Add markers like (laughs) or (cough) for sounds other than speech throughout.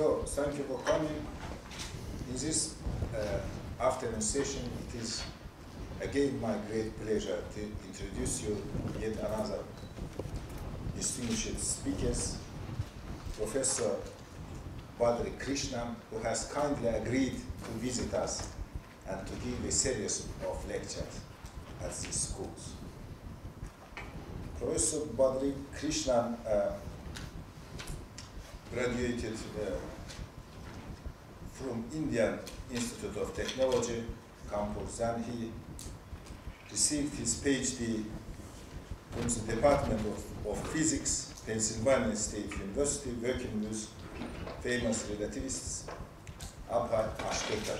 So, thank you for coming. In this uh, afternoon session, it is again my great pleasure to introduce you yet another distinguished speakers, Professor Badri Krishnan, who has kindly agreed to visit us and to give a series of lectures at these schools. Professor Badri Krishnan uh, graduated uh, from Indian Institute of Technology, campus. Then he received his PhD from the Department of, of Physics, Pennsylvania State University, working with famous relativists, Abhay Ashtekar.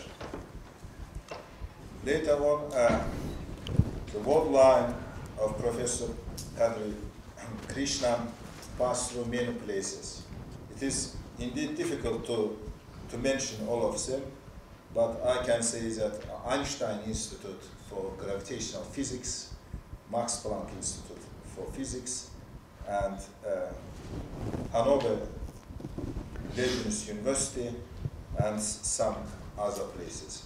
Later on, uh, the world line of Professor Badri Krishnan passed through many places. It is indeed difficult to, to mention all of them, but I can say that Einstein Institute for Gravitational Physics, Max Planck Institute for Physics, and uh, Hanover University, and some other places.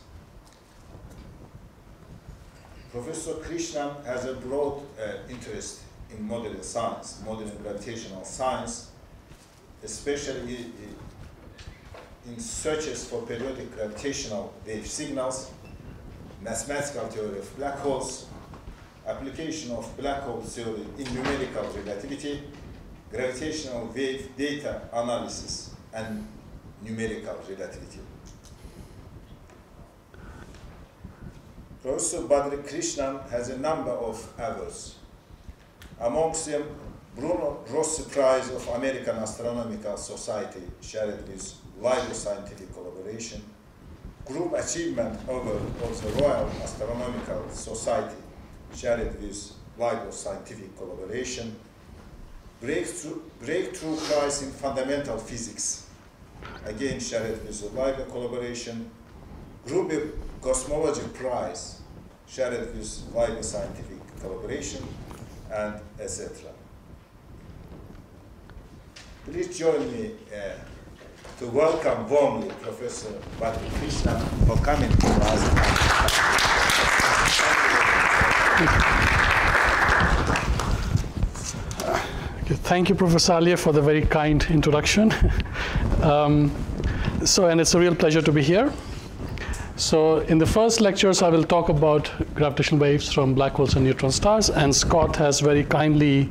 Professor Krishnan has a broad uh, interest in modern science, modern gravitational science, especially in searches for periodic gravitational wave signals, mathematical theory of black holes, application of black hole theory in numerical relativity, gravitational wave data analysis, and numerical relativity. Professor Badri Krishnan has a number of awards. Amongst them, Bruno Rossi Prize of American Astronomical Society, shared with LIGO Scientific Collaboration, Group Achievement Award of the Royal Astronomical Society, shared with LIGO Scientific Collaboration, Breakthrough, Breakthrough Prize in Fundamental Physics, again shared with the Collaboration, Gruber Cosmology Prize, shared with LIGO Scientific Collaboration, and etc. Please join me uh, to welcome warmly Professor Badri Krishnan for coming to us. Thank you, Professor Alia, for the very kind introduction. (laughs) um, so, and it's a real pleasure to be here. So, in the first lectures, I will talk about gravitational waves from black holes and neutron stars, and Scott has very kindly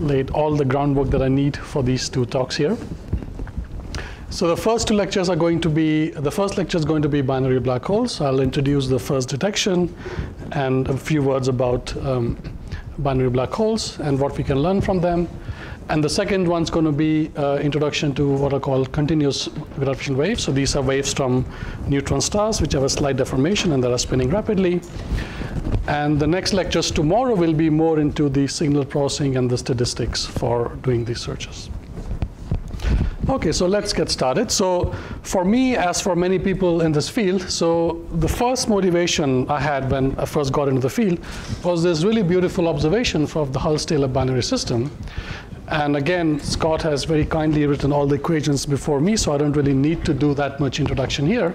laid all the groundwork that I need for these two talks here. So the first two lectures are going to be, the first lecture is going to be binary black holes. I'll introduce the first detection and a few words about um, binary black holes and what we can learn from them. And the second one's going to be uh, introduction to what are called continuous gravitational waves. So these are waves from neutron stars, which have a slight deformation and that are spinning rapidly. And the next lectures tomorrow will be more into the signal processing and the statistics for doing these searches. Okay, so let's get started. So for me, as for many people in this field, so the first motivation I had when I first got into the field was this really beautiful observation of the Hulse-Taylor binary system. And again, Scott has very kindly written all the equations before me, so I don't really need to do that much introduction here.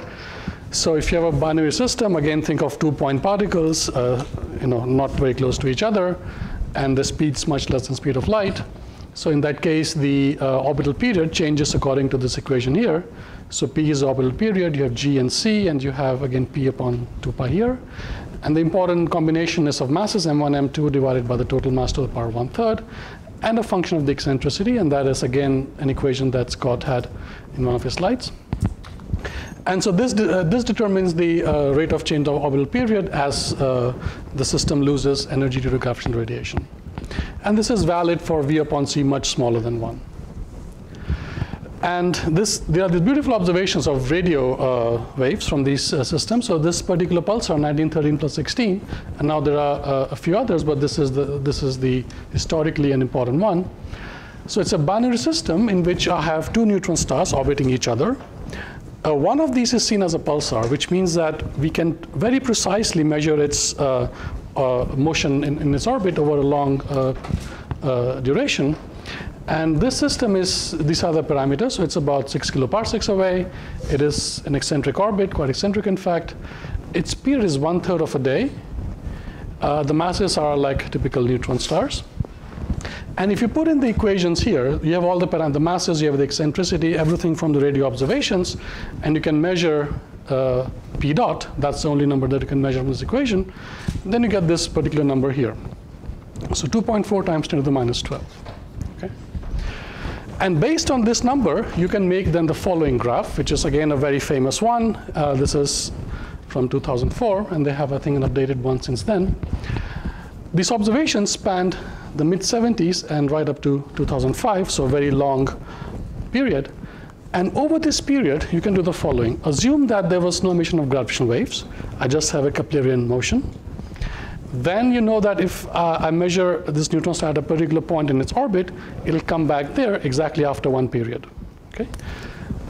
So if you have a binary system, again, think of two-point particles, uh, you know, not very close to each other, and the speed's much less than speed of light. So in that case, the uh, orbital period changes according to this equation here. So P is orbital period, you have G and C, and you have, again, P upon 2 pi here. And the important combination is of masses, M1, M2, divided by the total mass to the power one-third, and a function of the eccentricity, and that is, again, an equation that Scott had in one of his slides. And so this, de uh, this determines the uh, rate of change of orbital period as uh, the system loses energy due to gravitational radiation. And this is valid for V upon C much smaller than 1. And this, there are these beautiful observations of radio uh, waves from these uh, systems. So this particular pulsar, 1913 plus 16, and now there are uh, a few others, but this is, the, this is the historically an important one. So it's a binary system in which I have two neutron stars orbiting each other. Uh, one of these is seen as a pulsar, which means that we can very precisely measure its uh, uh, motion in, in, its orbit over a long uh, uh, duration. And this system is, these are the parameters, so it's about six kiloparsecs away. It is an eccentric orbit, quite eccentric in fact. Its period is one third of a day. Uh, the masses are like typical neutron stars. And if you put in the equations here, you have all the, the masses, you have the eccentricity, everything from the radio observations, and you can measure uh, p dot. That's the only number that you can measure from this equation. Then you get this particular number here. So 2.4 times 10 to the minus 12. Okay? And based on this number, you can make then the following graph, which is again a very famous one. Uh, this is from 2004, and they have, I think, an updated one since then. These observations spanned the mid 70s and right up to 2005, so a very long period. And over this period, you can do the following. Assume that there was no emission of gravitational waves. I just have a Keplerian motion. Then you know that if uh, I measure this neutron star at a particular point in its orbit, it'll come back there exactly after one period. Okay?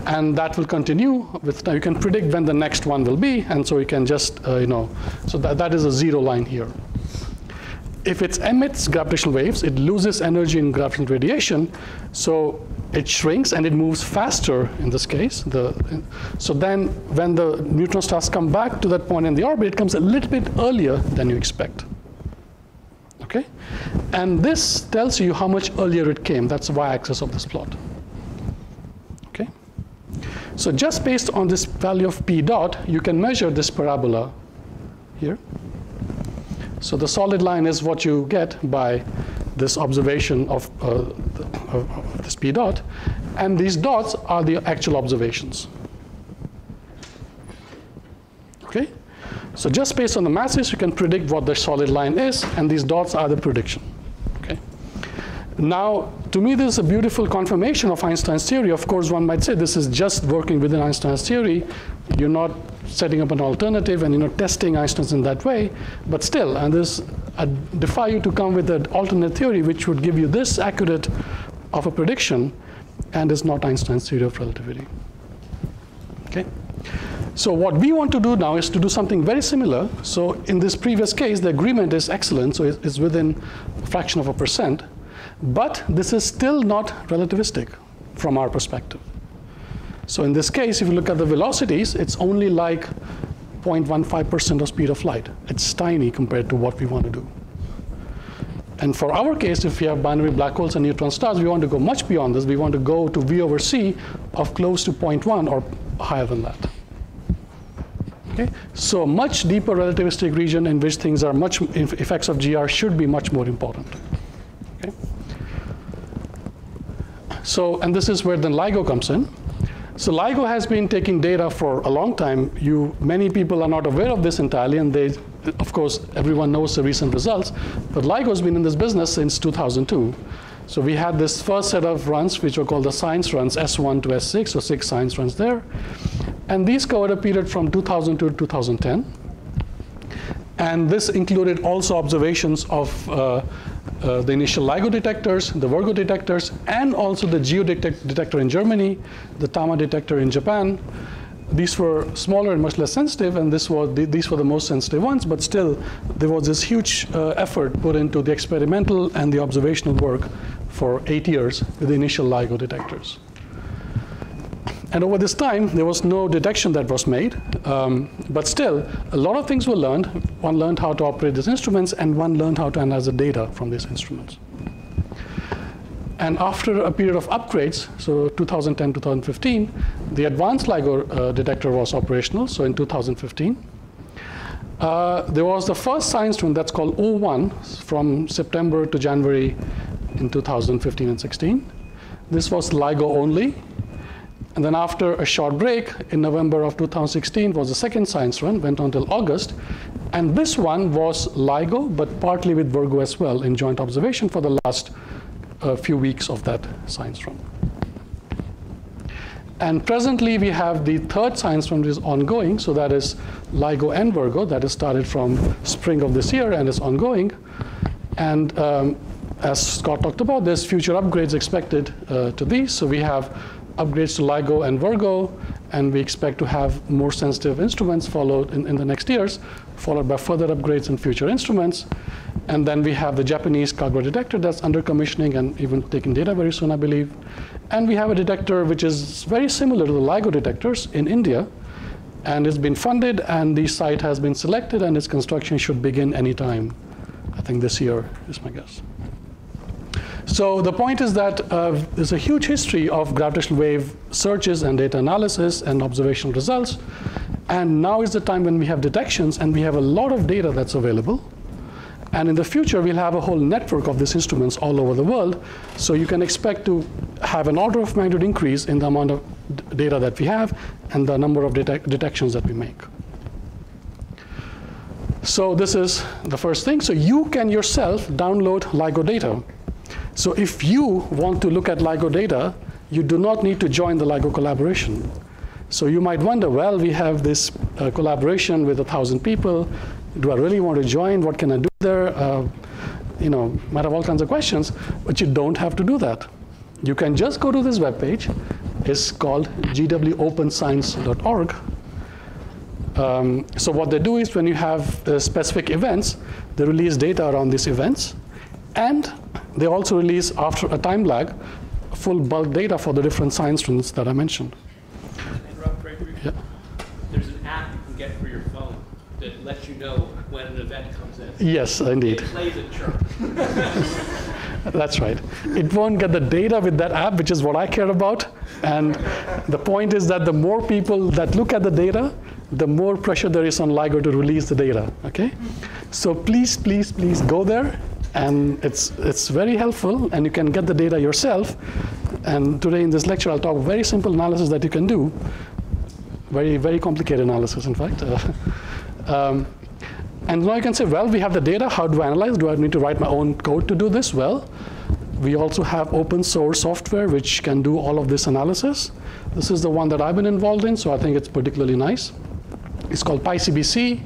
And that will continue with You can predict when the next one will be, and so you can just, uh, you know, so that, that is a zero line here if it emits gravitational waves, it loses energy in gravitational radiation, so it shrinks and it moves faster in this case. The, so then when the neutron stars come back to that point in the orbit, it comes a little bit earlier than you expect. Okay? And this tells you how much earlier it came. That's the y-axis of this plot. Okay? So just based on this value of p dot, you can measure this parabola here. So the solid line is what you get by this observation of, uh, the, of this p dot, and these dots are the actual observations. Okay? So just based on the masses, you can predict what the solid line is, and these dots are the prediction. Okay? Now, to me, this is a beautiful confirmation of Einstein's theory. Of course, one might say this is just working within Einstein's theory. You're not setting up an alternative and you're not testing Einstein's in that way. But still, and this I defy you to come with an alternate theory which would give you this accurate of a prediction and is not Einstein's theory of relativity. Okay? So what we want to do now is to do something very similar. So in this previous case, the agreement is excellent, so it's within a fraction of a percent. But this is still not relativistic from our perspective. So in this case, if you look at the velocities, it's only like 0.15% of speed of light. It's tiny compared to what we want to do. And for our case, if we have binary black holes and neutron stars, we want to go much beyond this. We want to go to V over C of close to 0.1 or higher than that. Okay? So much deeper relativistic region in which things are much, effects of GR should be much more important. Okay? So, and this is where then LIGO comes in. So LIGO has been taking data for a long time. You, many people are not aware of this entirely, and they, of course, everyone knows the recent results. But LIGO's been in this business since 2002. So we had this first set of runs, which were called the science runs, S1 to S6, so six science runs there. And these covered a period from 2002 to 2010. And this included also observations of uh, uh, the initial LIGO detectors, the Virgo detectors, and also the GEO detect detector in Germany, the TAMA detector in Japan. These were smaller and much less sensitive, and this was the, these were the most sensitive ones, but still, there was this huge uh, effort put into the experimental and the observational work for eight years with the initial LIGO detectors. And over this time, there was no detection that was made. Um, but still, a lot of things were learned. One learned how to operate these instruments, and one learned how to analyze the data from these instruments. And after a period of upgrades, so 2010, 2015, the advanced LIGO uh, detector was operational, so in 2015. Uh, there was the first science run that's called O1 from September to January in 2015 and 16. This was LIGO only, and then after a short break in November of 2016 was the second science run, went on until August. And this one was LIGO, but partly with Virgo as well in joint observation for the last uh, few weeks of that science run. And presently we have the third science run which is ongoing. So that is LIGO and Virgo that is started from spring of this year and is ongoing. And um, as Scott talked about, there's future upgrades expected uh, to these. So we have upgrades to LIGO and Virgo, and we expect to have more sensitive instruments followed in, in the next years, followed by further upgrades in future instruments. And then we have the Japanese Kagra detector that's under commissioning and even taking data very soon, I believe. And we have a detector which is very similar to the LIGO detectors in India, and it's been funded, and the site has been selected, and its construction should begin anytime. I think this year is my guess. So the point is that uh, there's a huge history of gravitational wave searches and data analysis and observational results. And now is the time when we have detections and we have a lot of data that's available. And in the future, we'll have a whole network of these instruments all over the world. So you can expect to have an order of magnitude increase in the amount of data that we have and the number of detec detections that we make. So this is the first thing. So you can yourself download LIGO data. So if you want to look at LIGO data, you do not need to join the LIGO collaboration. So you might wonder, well, we have this uh, collaboration with a thousand people. Do I really want to join? What can I do there? Uh, you know, might have all kinds of questions, but you don't have to do that. You can just go to this webpage. It's called gwopenscience.org. Um, so what they do is when you have uh, specific events, they release data around these events, and they also release, after a time lag, full bulk data for the different science students that I mentioned. Yeah. There's an app you can get for your phone that lets you know when an event comes in. Yes, indeed. It plays a chirp. (laughs) That's right. It won't get the data with that app, which is what I care about. And the point is that the more people that look at the data, the more pressure there is on LIGO to release the data. Okay? So please, please, please go there. And it's, it's very helpful, and you can get the data yourself. And today in this lecture, I'll talk very simple analysis that you can do. Very, very complicated analysis, in fact. (laughs) Um, and now you can say, well, we have the data. How do I analyze? Do I need to write my own code to do this? Well, we also have open source software which can do all of this analysis. This is the one that I've been involved in, so I think it's particularly nice. It's called PyCBC.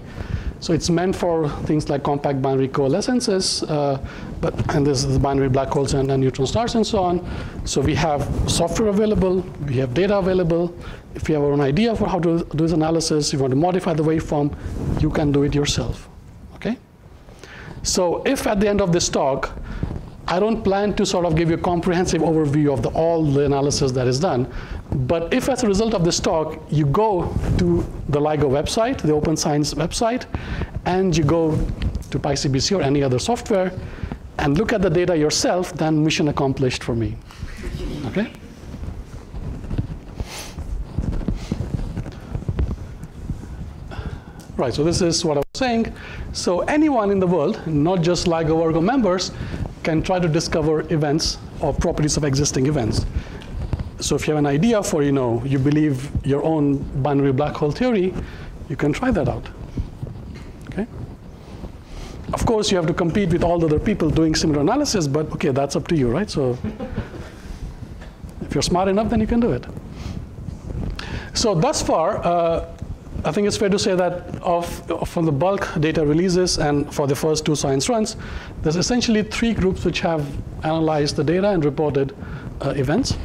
So it's meant for things like compact binary coalescences, uh, but and this is binary black holes and, and, neutron stars and so on. So we have software available, we have data available. If you have an idea for how to do this analysis, you want to modify the waveform, you can do it yourself. Okay? So if at the end of this talk I don't plan to sort of give you a comprehensive overview of the, all the analysis that is done. But if as a result of this talk, you go to the LIGO website, the Open Science website, and you go to PyCBC or any other software, and look at the data yourself, then mission accomplished for me. Okay? Right, so this is what I was saying. So anyone in the world, not just LIGO Virgo members, can try to discover events or properties of existing events. So if you have an idea for, you know, you believe your own binary black hole theory, you can try that out. Okay? Of course, you have to compete with all the other people doing similar analysis, but okay, that's up to you, right? So if you're smart enough, then you can do it. So thus far, uh, I think it's fair to say that of, from the bulk data releases and for the first two science runs, there's essentially three groups which have analyzed the data and reported uh, events.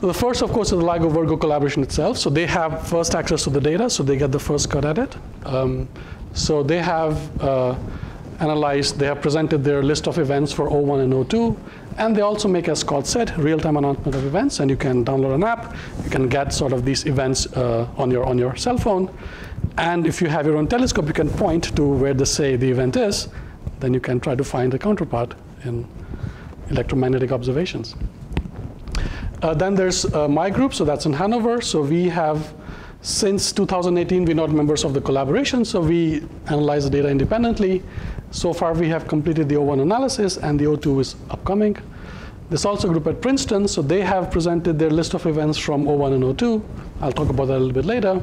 The first, of course, is the LIGO Virgo collaboration itself. So they have first access to the data, so they get the first cut at it. Um, so they have uh, analyzed, they have presented their list of events for O1 and O2, and they also make, as Scott said, real-time announcement of events, and you can download an app. You can get sort of these events uh, on, your, on your cell phone. And if you have your own telescope, you can point to where they say the event is. Then you can try to find the counterpart in electromagnetic observations. Uh, then there's uh, my group, so that's in Hanover. So we have, since 2018, we're not members of the collaboration, so we analyze the data independently. So far, we have completed the O1 analysis, and the O2 is upcoming. There's also group at Princeton, so they have presented their list of events from O1 and O2. I'll talk about that a little bit later.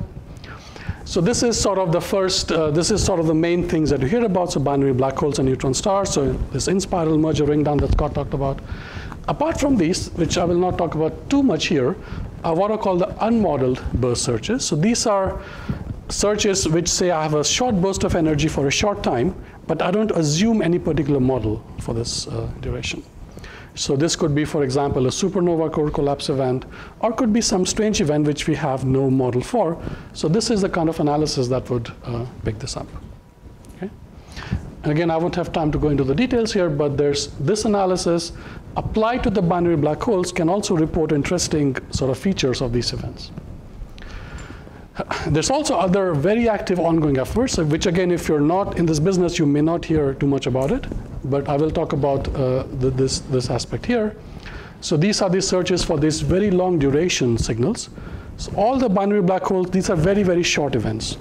So this is sort of the first, uh, this is sort of the main things that you hear about, so binary black holes and neutron stars, so this in-spiral merger ring down that Scott talked about. Apart from these, which I will not talk about too much here, are what are called the unmodeled burst searches. So these are searches which say I have a short burst of energy for a short time, but I don't assume any particular model for this uh, duration. So this could be, for example, a supernova core collapse event, or could be some strange event which we have no model for. So this is the kind of analysis that would uh, pick this up. Okay? And again, I won't have time to go into the details here, but there's this analysis applied to the binary black holes can also report interesting sort of features of these events. There's also other very active ongoing efforts, which again, if you're not in this business, you may not hear too much about it, but I will talk about uh, the, this, this aspect here. So these are the searches for these very long duration signals. So all the binary black holes, these are very, very short events.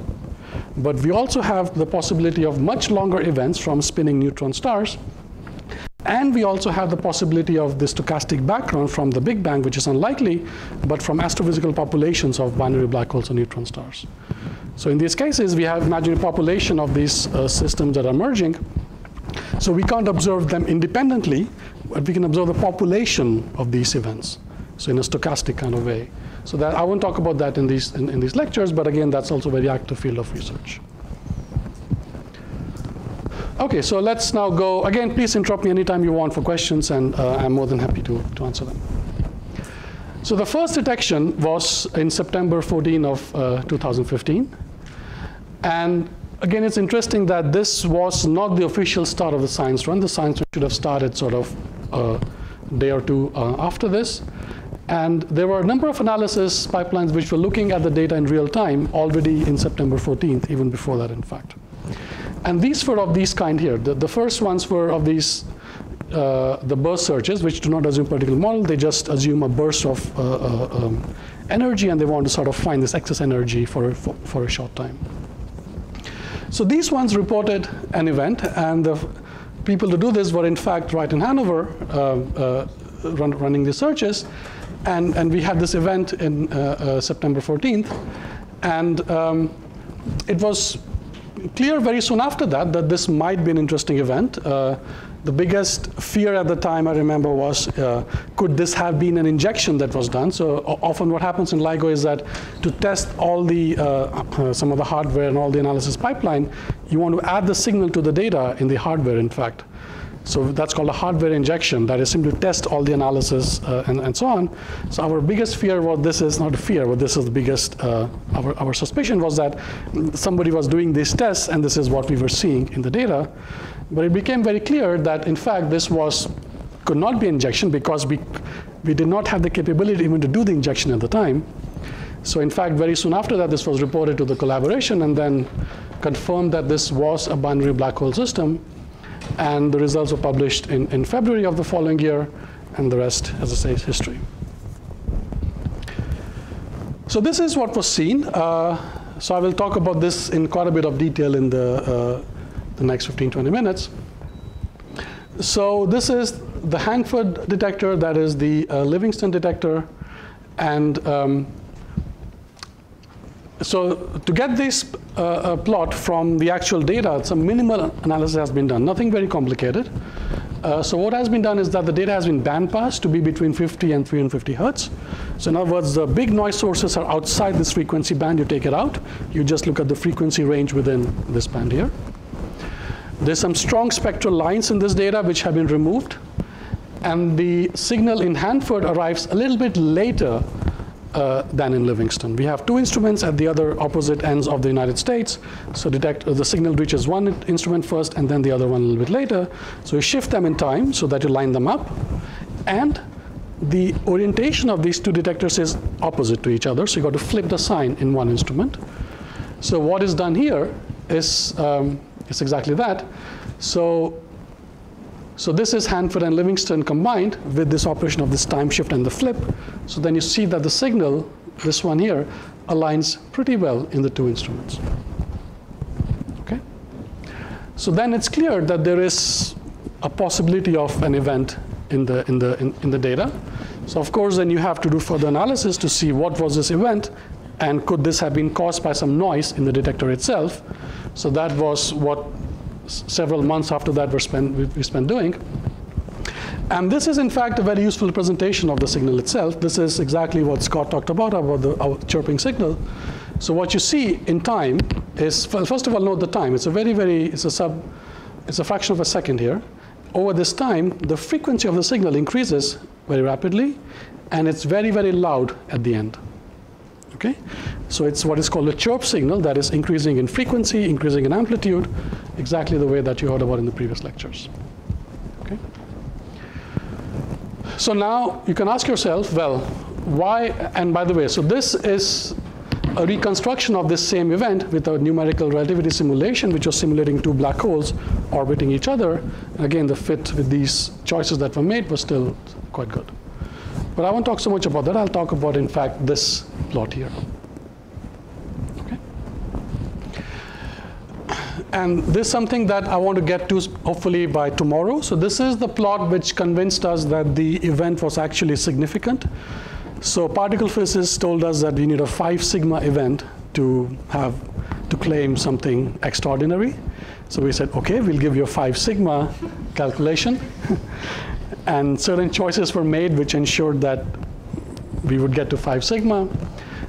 But we also have the possibility of much longer events from spinning neutron stars, and we also have the possibility of the stochastic background from the Big Bang, which is unlikely, but from astrophysical populations of binary black holes and neutron stars. So in these cases, we have imaginary population of these uh, systems that are merging. So we can't observe them independently, but we can observe the population of these events. So in a stochastic kind of way. So that I won't talk about that in these, in, in these lectures, but again, that's also a very active field of research. Okay, so let's now go. Again, please interrupt me anytime you want for questions, and uh, I'm more than happy to, to answer them. So the first detection was in September 14 of uh, 2015. And again, it's interesting that this was not the official start of the science run. The science run should have started sort of a day or two uh, after this. And there were a number of analysis pipelines which were looking at the data in real time already in September 14th, even before that, in fact. And these were of these kind here. The, the first ones were of these, uh, the burst searches, which do not assume particle model. They just assume a burst of uh, uh, um, energy, and they want to sort of find this excess energy for, for, for, a short time. So these ones reported an event, and the people to do this were in fact right in Hanover uh, uh, run, running the searches. And, and we had this event in uh, September 14th. And um, it was clear very soon after that that this might be an interesting event. Uh, the biggest fear at the time, I remember, was uh, could this have been an injection that was done? So often what happens in LIGO is that to test all the, uh, uh, some of the hardware and all the analysis pipeline, you want to add the signal to the data in the hardware, in fact. So that's called a hardware injection. That is simply to test all the analysis uh, and, and so on. So our biggest fear was this is not a fear, but this is the biggest, uh, our, our suspicion was that somebody was doing these tests and this is what we were seeing in the data. But it became very clear that in fact this was, could not be injection because we, we did not have the capability even to do the injection at the time. So in fact, very soon after that, this was reported to the collaboration and then confirmed that this was a binary black hole system and the results were published in, in February of the following year, and the rest, as I say, is history. So this is what was seen. Uh, so I will talk about this in quite a bit of detail in the, uh, the next 15, 20 minutes. So this is the Hanford detector, that is the uh, Livingston detector, and um, so to get this uh, uh, plot from the actual data, some minimal analysis has been done, nothing very complicated. Uh, so what has been done is that the data has been bandpassed to be between 50 and 350 hertz. So in other words, the big noise sources are outside this frequency band, you take it out. You just look at the frequency range within this band here. There's some strong spectral lines in this data which have been removed. And the signal in Hanford arrives a little bit later uh, than in Livingston. We have two instruments at the other opposite ends of the United States. So detect uh, the signal reaches one instrument first and then the other one a little bit later. So you shift them in time so that you line them up. And the orientation of these two detectors is opposite to each other. So you've got to flip the sign in one instrument. So what is done here is, um, is exactly that. So so this is Hanford and Livingston combined with this operation of this time shift and the flip. So then you see that the signal, this one here, aligns pretty well in the two instruments. Okay? So then it's clear that there is a possibility of an event in the, in the, in, in the data. So of course, then you have to do further analysis to see what was this event and could this have been caused by some noise in the detector itself. So that was what several months after that were spent, we spent doing. And this is, in fact, a very useful presentation of the signal itself. This is exactly what Scott talked about, about the chirping signal. So what you see in time is, first of all, note the time. It's a very, very, it's a sub, it's a fraction of a second here. over this time, the frequency of the signal increases very rapidly, and it's very, very loud at the end. Okay? So it's what is called a chirp signal that is increasing in frequency, increasing in amplitude, exactly the way that you heard about in the previous lectures. Okay? So now you can ask yourself, well, why, and by the way, so this is a reconstruction of this same event with a numerical relativity simulation, which was simulating two black holes orbiting each other. And again, the fit with these choices that were made was still quite good. But I won't talk so much about that. I'll talk about, in fact, this plot here. Okay? And this is something that I want to get to hopefully by tomorrow. So this is the plot which convinced us that the event was actually significant. So particle physicists told us that we need a five sigma event to have to claim something extraordinary. So we said, okay, we'll give you a five sigma calculation. (laughs) and certain choices were made which ensured that we would get to five sigma.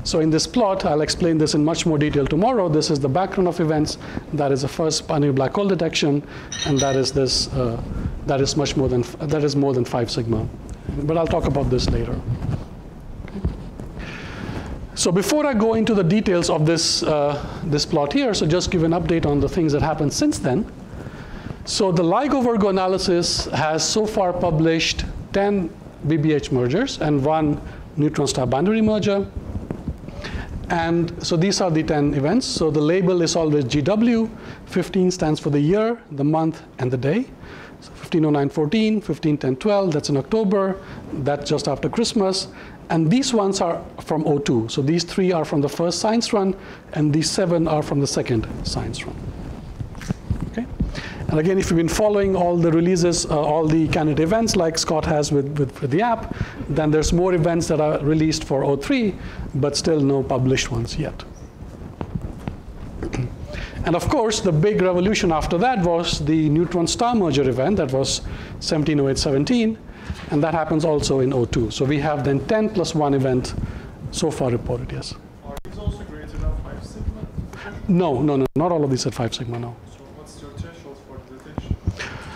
So in this plot, I'll explain this in much more detail tomorrow. This is the background of events. That is the first binary black hole detection, and that is this. Uh, that is much more than that is more than five sigma. But I'll talk about this later. So before I go into the details of this, uh, this plot here, so just give an update on the things that happened since then. So the LIGO-Virgo analysis has so far published 10 BBH mergers and one neutron star binary merger. And so these are the 10 events. So the label is always GW. 15 stands for the year, the month, and the day. So 150914, 151012, that's in October. That's just after Christmas. And these ones are from O2. So these three are from the first science run, and these seven are from the second science run. And again, if you've been following all the releases, uh, all the candidate events like Scott has with, with, with, the app, then there's more events that are released for O3, but still no published ones yet. and of course, the big revolution after that was the neutron star merger event that was 170817 and that happens also in O2. So we have then 10 plus 1 event so far reported, yes. Are these also greater than 5 sigma? No, no, no, not all of these at 5 sigma, no. So what's your threshold for detection?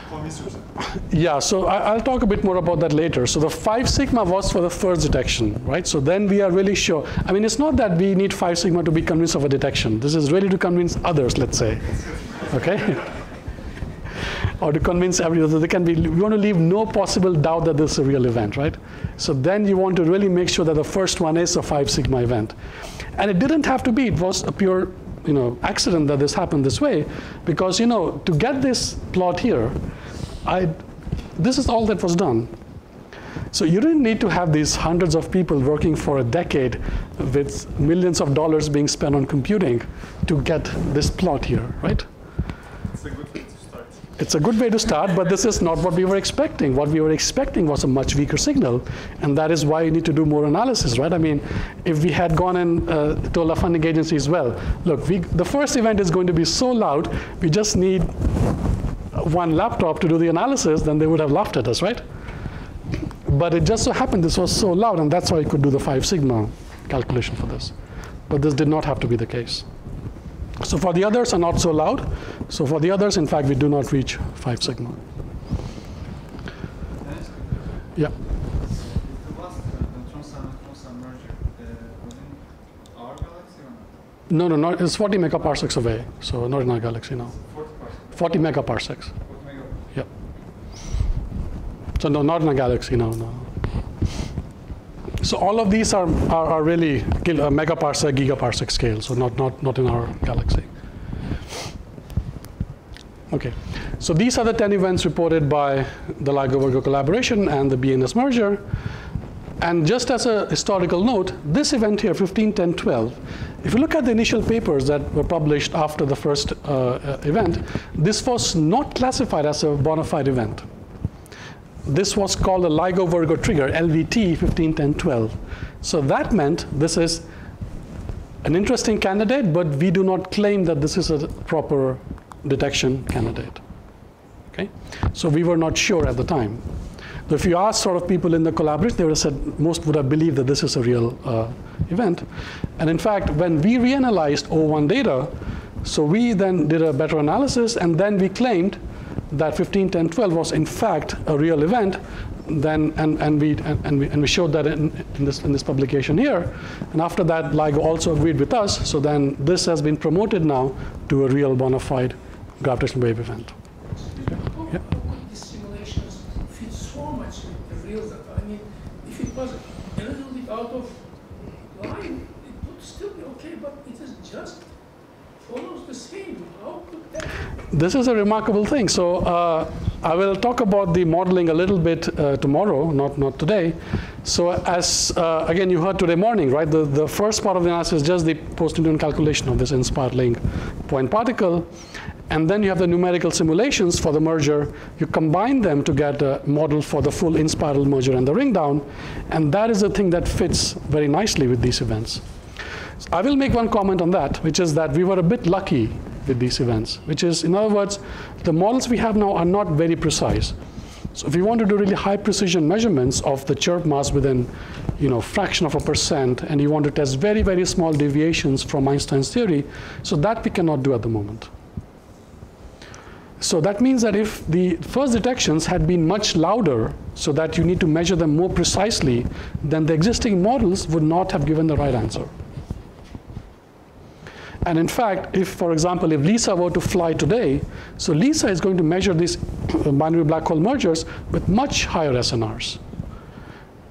Convince yourself. Yeah, so I, will talk a bit more about that later. So the 5 sigma was for the first detection, right? So then we are really sure. I mean, it's not that we need 5 sigma to be convinced of a detection. This is really to convince others, let's say. Okay? (laughs) or to convince everyone that there can be, we want to leave no possible doubt that this is a real event, right? So then you want to really make sure that the first one is a five sigma event. And it didn't have to be, it was a pure you know, accident that this happened this way, because you know, to get this plot here, I, this is all that was done. So you didn't need to have these hundreds of people working for a decade with millions of dollars being spent on computing to get this plot here, right? It's a good it's a good way to start, but this is not what we were expecting. What we were expecting was a much weaker signal, and that is why you need to do more analysis, right? I mean, if we had gone and uh, told our funding agencies, well, look, we, the first event is going to be so loud, we just need one laptop to do the analysis, then they would have laughed at us, right? But it just so happened this was so loud, and that's why you could do the 5 sigma calculation for this. But this did not have to be the case. So for the others are not so loud. So for the others, in fact, we do not reach 5 sigma. Yeah. No, no, it's 40 megaparsecs away, so not in our galaxy now. 40 megaparsecs. 40 Yeah. So no, not in a galaxy, no, no. So all of these are, are, are really uh, megaparsec, gigaparsec scale, so not, not, not in our galaxy. Okay, so these are the 10 events reported by the LIGO-Virgo collaboration and the BNS merger. And just as a historical note, this event here, 15, 10, 12, if you look at the initial papers that were published after the first uh, uh event, this was not classified as a bona fide event. This was called a LIGO Virgo trigger, LVT 151012. So that meant this is an interesting candidate, but we do not claim that this is a proper detection candidate. Okay? So we were not sure at the time. So if you ask sort of people in the collaboration, they would have said most would have believed that this is a real uh, event. And in fact, when we reanalyzed O1 data, so we then did a better analysis, and then we claimed that 15, 10, 12 was in fact a real event, then and, and we and, and we and we showed that in, in this in this publication here. And after that, LIGO also agreed with us. So then this has been promoted now to a real bona fide gravitational wave event. How, how could these simulations fit so much with the real data? I mean, if it was a little bit out of line, it would still be okay, but it is just follows the same. How could that happen? This is a remarkable thing. So uh, I will talk about the modeling a little bit uh, tomorrow, not not today. So as uh, again you heard today morning, right? The the first part of the analysis is just the post-Newton calculation of this inspired link point particle, and then you have the numerical simulations for the merger. You combine them to get a model for the full in-spiral merger and the ring down, and that is the thing that fits very nicely with these events. I will make one comment on that, which is that we were a bit lucky with these events, which is, in other words, the models we have now are not very precise. So if you want to do really high precision measurements of the chirp mass within, you know, fraction of a percent, and you want to test very, very small deviations from Einstein's theory, so that we cannot do at the moment. So that means that if the first detections had been much louder, so that you need to measure them more precisely, then the existing models would not have given the right answer. And in fact, if, for example, if LISA were to fly today, so LISA is going to measure these binary black hole mergers with much higher SNRs.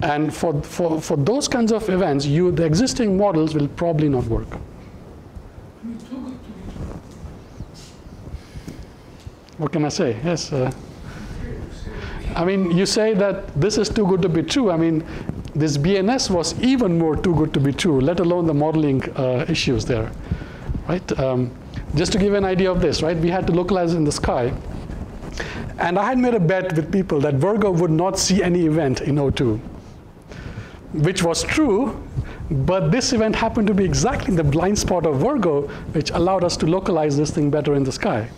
And for, for, for those kinds of events, you, the existing models will probably not work. What can I say? Yes. Uh, I mean, you say that this is too good to be true. I mean, this BNS was even more too good to be true, let alone the modeling uh, issues there, right? Um, just to give an idea of this, right? We had to localize in the sky. And I had made a bet with people that Virgo would not see any event in O2, which was true, but this event happened to be exactly in the blind spot of Virgo, which allowed us to localize this thing better in the sky.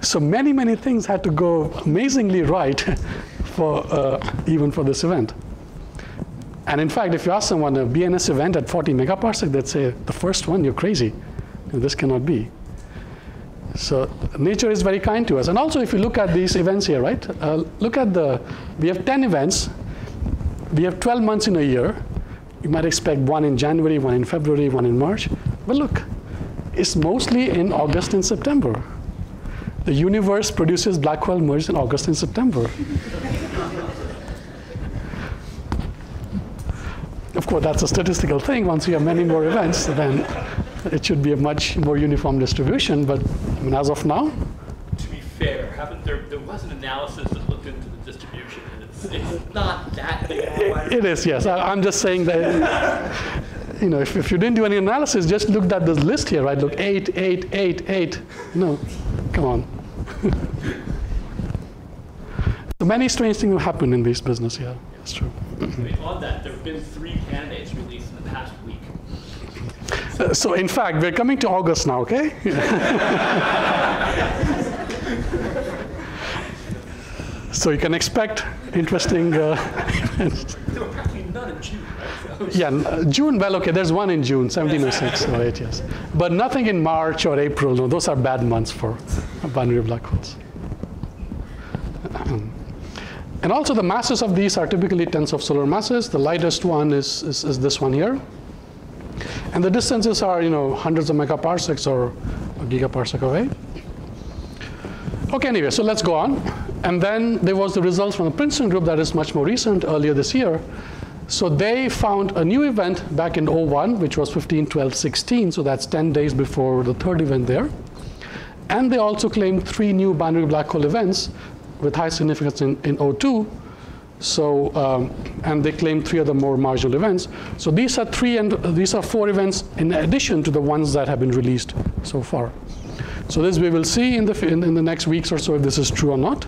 So many, many things had to go amazingly right (laughs) for uh, even for this event. And in fact, if you ask someone a BNS event at 40 megaparsec, they'd say, the first one, you're crazy. This cannot be. So nature is very kind to us. And also, if you look at these events here, right? Uh, look at the, we have 10 events. We have 12 months in a year. You might expect one in January, one in February, one in March. But look, it's mostly in August and September. The universe produces black hole mergers in August and September. of course, that's a statistical thing. Once you have many more events, then it should be a much more uniform distribution. But I mean, as of now, To be fair, haven't there, there was an analysis that looked into the distribution, and it's, it's not that big. wide- (laughs) it is, yes. I, I'm just saying that, you know, if, if you didn't do any analysis, just looked at this list here, right? Look, eight, eight, eight, eight. No, come on. so (laughs) many strange things have happened in this business here. That's true. I mean, on that, there have been three candidates released in the past week. Uh, So in fact, we're coming to August now, okay? (laughs) so you can expect interesting. Uh, There were practically none in June, right? Yeah, uh, June. Well, okay, there's one in June, 1706 or 8 yes, but nothing in March or April. No, those are bad months for binary black holes. And also, the masses of these are typically tens of solar masses. The lightest one is, is, is this one here. And the distances are, you know, hundreds of megaparsecs or a gigaparsec away. Okay, anyway, so let's go on. And then there was the results from the Princeton group that is much more recent, earlier this year. So they found a new event back in O1, which was 15, 12, 16. So that's 10 days before the third event there. And they also claimed three new binary black hole events with high significance in, in O2. So, um, and they claim three other more marginal events. So these are three and these are four events in addition to the ones that have been released so far. So this we will see in the, in, in the next weeks or so if this is true or not.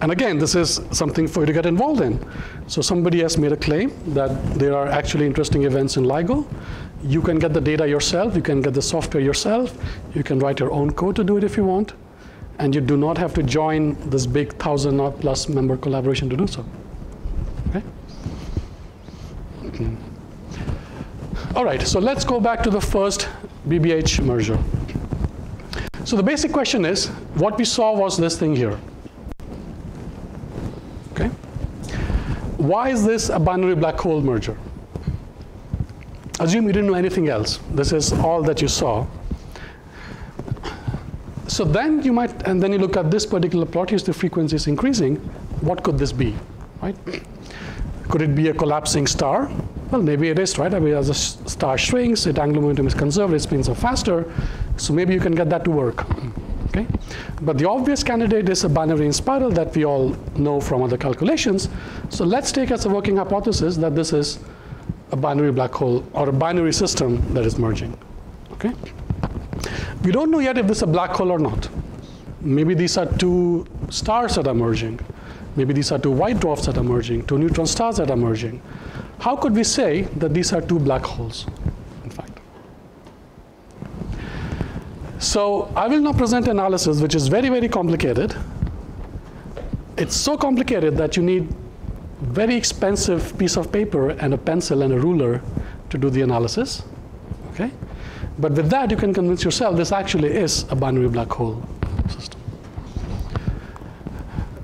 And again, this is something for you to get involved in. So somebody has made a claim that there are actually interesting events in LIGO. You can get the data yourself, you can get the software yourself, you can write your own code to do it if you want, and you do not have to join this big thousand or plus member collaboration to do so. Okay? Mm. All right, so let's go back to the first BBH merger. So the basic question is, what we saw was this thing here. Okay? Why is this a binary black hole merger? Assume you didn't know anything else. This is all that you saw. So then you might, and then you look at this particular plot, here's the frequency is increasing. What could this be, right? Could it be a collapsing star? Well, maybe it is, right? I mean, as the star shrinks, its angular momentum is conserved, it spins up faster, so maybe you can get that to work, (clears throat) okay? But the obvious candidate is a binary in spiral that we all know from other calculations. So let's take as a working hypothesis that this is a binary black hole or a binary system that is merging, okay? We don't know yet if this is a black hole or not. Maybe these are two stars that are merging. Maybe these are two white dwarfs that are merging, two neutron stars that are merging. How could we say that these are two black holes, in fact? So I will now present analysis which is very, very complicated. It's so complicated that you need very expensive piece of paper and a pencil and a ruler to do the analysis. Okay? But with that, you can convince yourself this actually is a binary black hole system.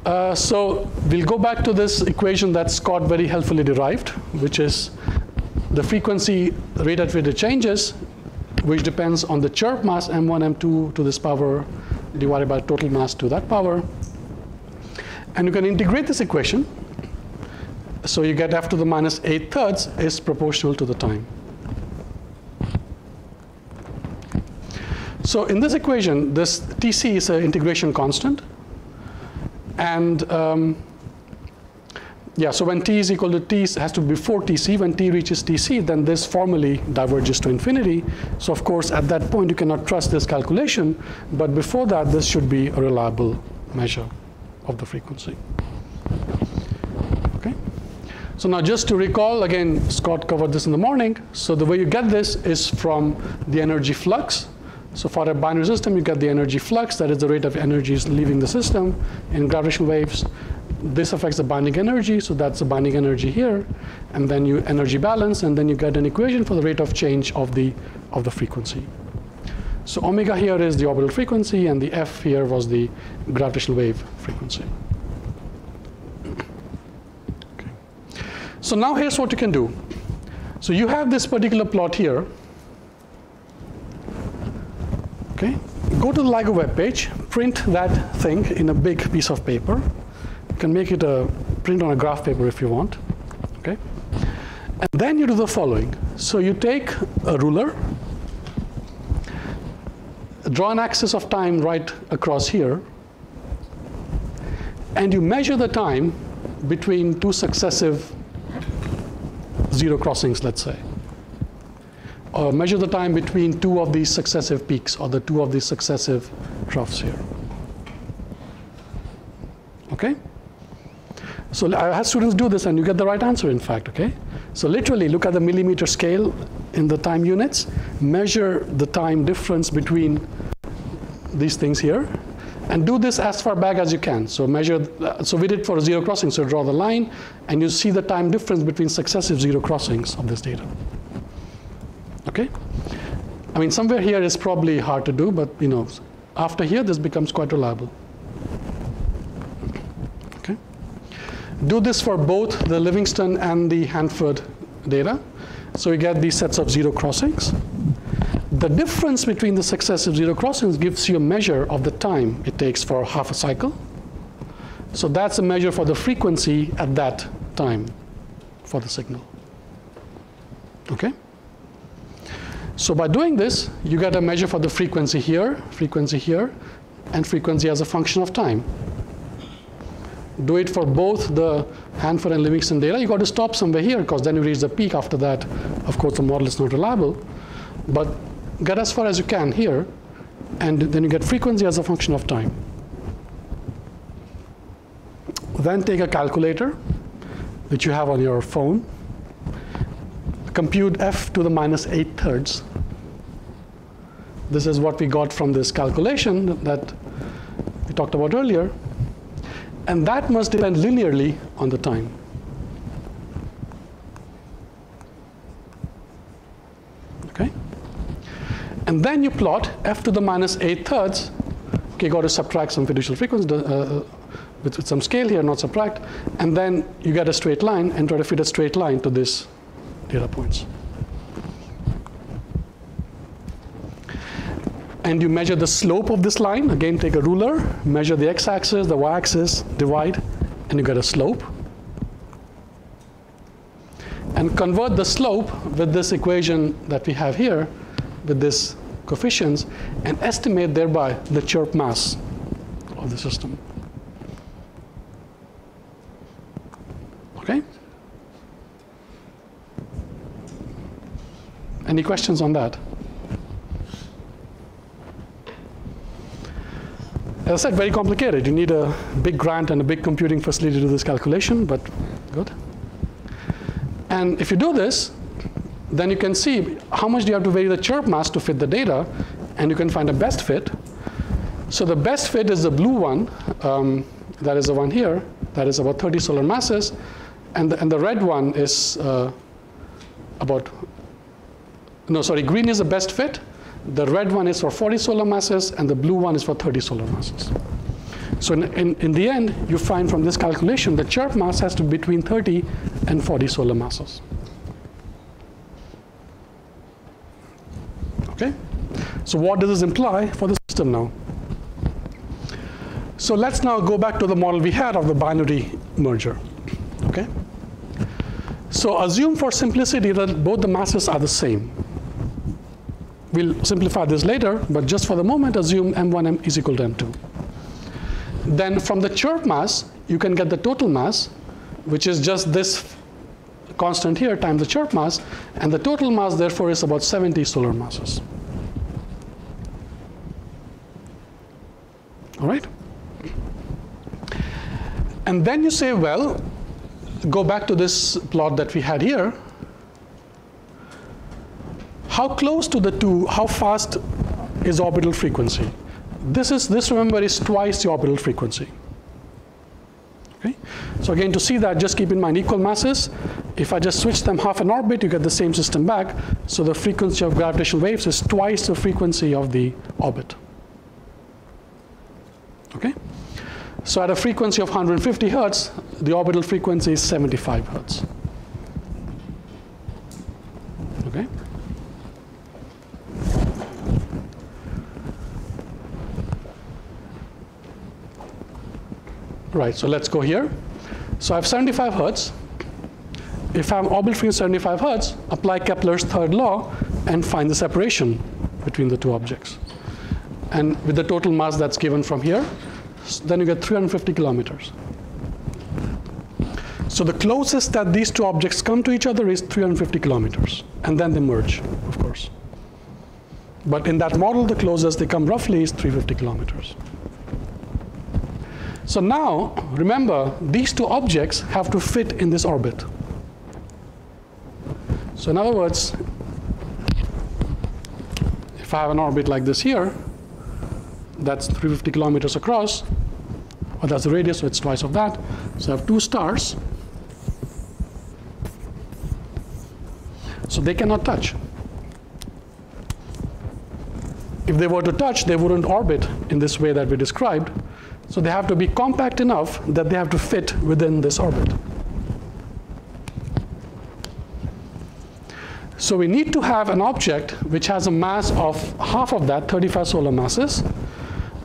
Uh, so we'll go back to this equation that Scott very helpfully derived, which is the frequency rate at which it changes, which depends on the chirp mass m1, m2 to this power divided by total mass to that power. And you can integrate this equation. So you get f to the minus 8 thirds is proportional to the time. So in this equation, this Tc is an integration constant. And um, yeah, so when t is equal to t, has to be before tc. When t reaches tc, then this formally diverges to infinity. So of course, at that point, you cannot trust this calculation. But before that, this should be a reliable measure of the frequency. Okay. So now just to recall, again, Scott covered this in the morning. So the way you get this is from the energy flux. So for a binary system, you get the energy flux, that is the rate of energies leaving the system in gravitational waves. This affects the binding energy, so that's the binding energy here. And then you energy balance, and then you get an equation for the rate of change of the, of the frequency. So omega here is the orbital frequency, and the f here was the gravitational wave frequency. Okay. So now here's what you can do. So you have this particular plot here, Okay, go to the LIGO web page, print that thing in a big piece of paper. You can make it a print on a graph paper if you want. Okay, and then you do the following. So you take a ruler, draw an axis of time right across here, and you measure the time between two successive zero crossings, let's say uh, measure the time between two of these successive peaks or the two of these successive troughs here. Okay? So I have students do this and you get the right answer in fact, okay? So literally look at the millimeter scale in the time units, measure the time difference between these things here, and do this as far back as you can. So measure, uh, so we did for zero crossing, so draw the line, and you see the time difference between successive zero crossings of this data. Okay? I mean, somewhere here is probably hard to do, but you know, after here, this becomes quite reliable. Okay? Do this for both the Livingston and the Hanford data. So you get these sets of zero crossings. The difference between the successive zero crossings gives you a measure of the time it takes for half a cycle. So that's a measure for the frequency at that time for the signal. Okay? So by doing this, you get a measure for the frequency here, frequency here, and frequency as a function of time. Do it for both the Hanford and Livingston data. You got to stop somewhere here because then you reach the peak. After that, of course, the model is not reliable. But get as far as you can here, and then you get frequency as a function of time. Then take a calculator, which you have on your phone, compute f to the minus 8 thirds this is what we got from this calculation that we talked about earlier. And that must depend linearly on the time. Okay? And then you plot f to the minus 8 thirds. Okay, you got to subtract some fiducial frequency uh, uh, with, with some scale here, not subtract. And then you get a straight line and try to fit a straight line to this data points. And you measure the slope of this line. Again, take a ruler, measure the x-axis, the y-axis, divide, and you get a slope. And convert the slope with this equation that we have here, with this coefficients, and estimate thereby the chirp mass of the system. Okay? Any questions on that? As I said, very complicated. You need a big grant and a big computing facility to do this calculation, but good. And if you do this, then you can see how much do you have to vary the chirp mass to fit the data, and you can find a best fit. So the best fit is the blue one, um, that is the one here, that is about 30 solar masses, and the, and the red one is uh, about, no, sorry, green is the best fit, the red one is for 40 solar masses, and the blue one is for 30 solar masses. So in, in, in, the end, you find from this calculation the chirp mass has to be between 30 and 40 solar masses. Okay? So what does this imply for the system now? So let's now go back to the model we had of the binary merger. Okay? So assume for simplicity that both the masses are the same. We'll simplify this later, but just for the moment, assume m1 m is equal to m2. Then from the chirp mass, you can get the total mass, which is just this constant here times the chirp mass, and the total mass therefore is about 70 solar masses. All right? And then you say, well, go back to this plot that we had here. How close to the two, how fast is orbital frequency? This is, this remember is twice the orbital frequency. Okay? So again, to see that, just keep in mind equal masses. If I just switch them half an orbit, you get the same system back. So the frequency of gravitational waves is twice the frequency of the orbit. Okay? So at a frequency of 150 hertz, the orbital frequency is 75 hertz. Okay? Right, so let's go here. So I have 75 hertz. If I have orbital frequency 75 hertz, apply Kepler's third law and find the separation between the two objects. And with the total mass that's given from here, then you get 350 kilometers. So the closest that these two objects come to each other is 350 kilometers, and then they merge, of course. But in that model, the closest they come roughly is 350 kilometers. So now, remember, these two objects have to fit in this orbit. So in other words, if I have an orbit like this here, that's 350 kilometers across, or that's the radius, so it's twice of that. So I have two stars. So they cannot touch. If they were to touch, they wouldn't orbit in this way that we described. So they have to be compact enough that they have to fit within this orbit. So we need to have an object which has a mass of half of that, 35 solar masses,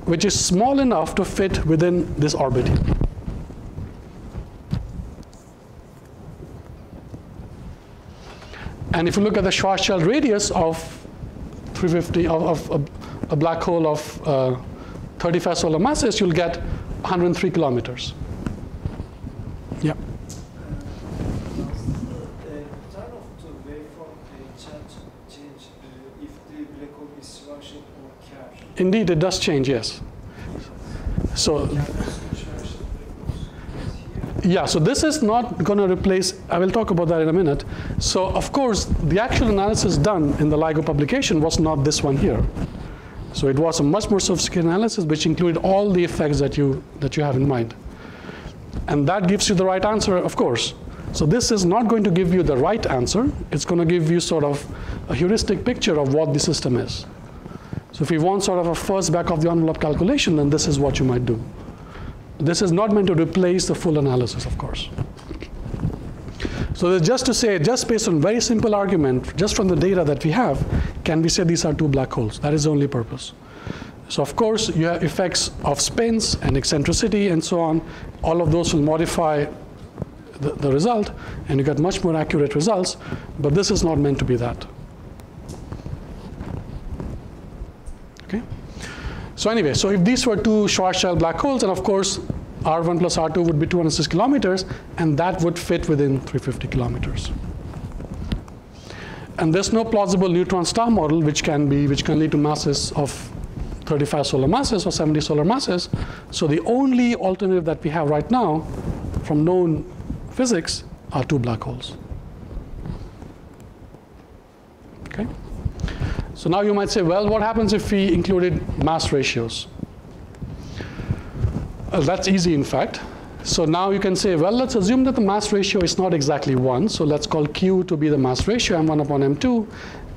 which is small enough to fit within this orbit. And if you look at the Schwarzschild radius of 350 of, of, a black hole of uh, 35 solar masses, you'll get 103 kilometers. Yeah. Indeed, it does change, yes. So, yeah, so this is not going to replace, I will talk about that in a minute. So, of course, the actual analysis done in the LIGO publication was not this one here. So it was a much more sophisticated analysis which included all the effects that you, that you have in mind. And that gives you the right answer, of course. So this is not going to give you the right answer. It's going to give you sort of a heuristic picture of what the system is. So if you want sort of a first back of the envelope calculation, then this is what you might do. This is not meant to replace the full analysis, of course. So just to say, just based on very simple argument, just from the data that we have, can we say these are two black holes? That is the only purpose. So of course, you have effects of spins and eccentricity and so on. All of those will modify the, the result, and you get much more accurate results, but this is not meant to be that. Okay? So anyway, so if these were two Schwarzschild black holes, and of course, R1 plus R2 would be 206 kilometers, and that would fit within 350 kilometers. And there's no plausible neutron star model which can be which can lead to masses of 35 solar masses or 70 solar masses. So the only alternative that we have right now from known physics are two black holes. Okay? So now you might say, well, what happens if we included mass ratios? That's easy, in fact. So now you can say, well, let's assume that the mass ratio is not exactly 1. So let's call Q to be the mass ratio, m1 upon m2.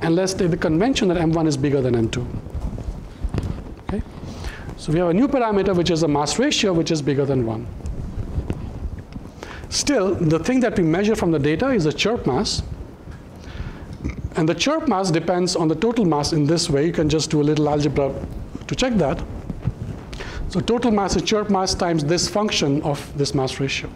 And let's take the convention that m1 is bigger than m2. Okay? So we have a new parameter, which is the mass ratio, which is bigger than 1. Still, the thing that we measure from the data is the chirp mass. And the chirp mass depends on the total mass in this way. You can just do a little algebra to check that. So total mass is chirp mass times this function of this mass ratio.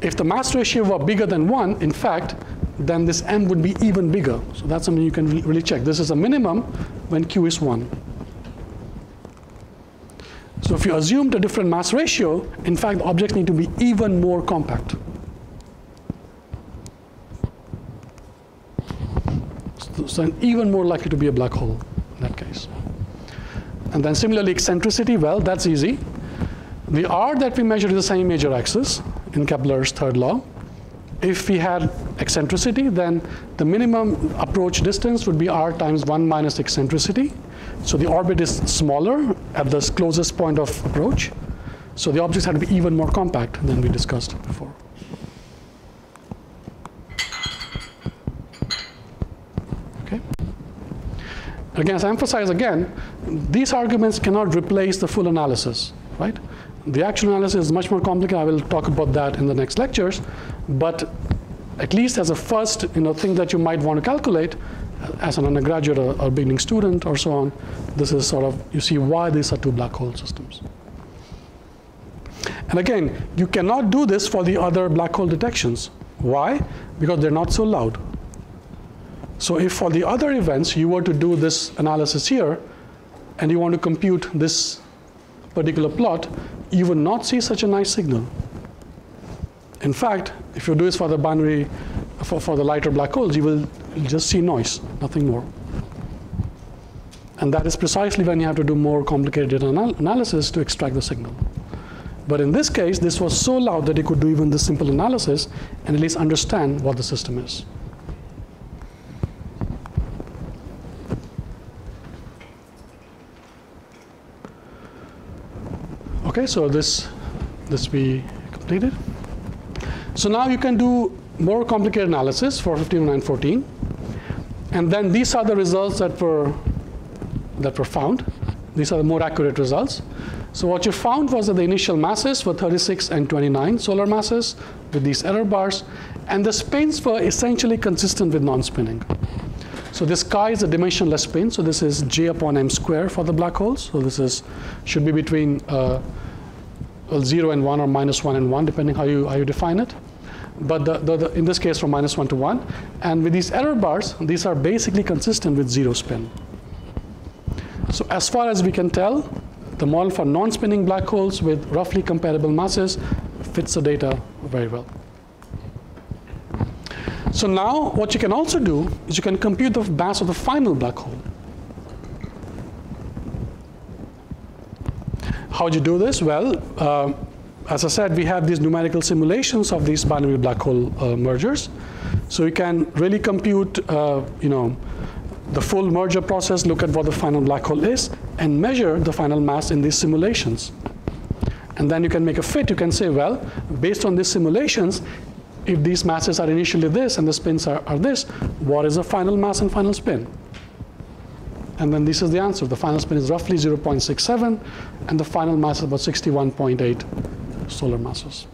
If the mass ratio were bigger than 1, in fact, then this m would be even bigger. So that's something you can really check. This is a minimum when q is 1. So if you assumed a different mass ratio, in fact, the objects need to be even more compact. so even more likely to be a black hole. And then similarly, eccentricity, well, that's easy. The r that we measure is the semi major axis in Kepler's third law. If we had eccentricity, then the minimum approach distance would be r times 1 minus eccentricity. So the orbit is smaller at the closest point of approach. So the objects have to be even more compact than we discussed before. Again, as I emphasize again, these arguments cannot replace the full analysis, right? The actual analysis is much more complicated. I will talk about that in the next lectures. But at least as a first you know, thing that you might want to calculate as an undergraduate or, or beginning student or so on, this is sort of, you see why these are two black hole systems. And again, you cannot do this for the other black hole detections. Why? Because they're not so loud. So if for the other events you were to do this analysis here, and you want to compute this particular plot, you would not see such a nice signal. In fact, if you do this for the binary, for, for the lighter black holes, you will just see noise, nothing more. And that is precisely when you have to do more complicated anal analysis to extract the signal. But in this case, this was so loud that you could do even this simple analysis and at least understand what the system is. Okay, so this, this we completed. So now you can do more complicated analysis for 15914. And then these are the results that were, that were found. These are the more accurate results. So what you found was that the initial masses were 36 and 29 solar masses with these error bars, and the spins were essentially consistent with non-spinning. So this chi is a dimensionless spin, so this is j upon m square for the black holes. So this is should be between uh, well, 0 and 1 or minus 1 and 1, depending how you, how you define it. But the, the, the, in this case, from minus 1 to 1. And with these error bars, these are basically consistent with zero spin. So as far as we can tell, the model for non-spinning black holes with roughly comparable masses fits the data very well. So now what you can also do is you can compute the mass of the final black hole. How do you do this? Well, uh, as I said, we have these numerical simulations of these binary black hole uh, mergers. So you can really compute, uh, you know, the full merger process, look at what the final black hole is, and measure the final mass in these simulations. And then you can make a fit. You can say, well, based on these simulations, if these masses are initially this and the spins are, are this, what is the final mass and final spin? And then this is the answer. The final spin is roughly 0.67, and the final mass is about 61.8 solar masses.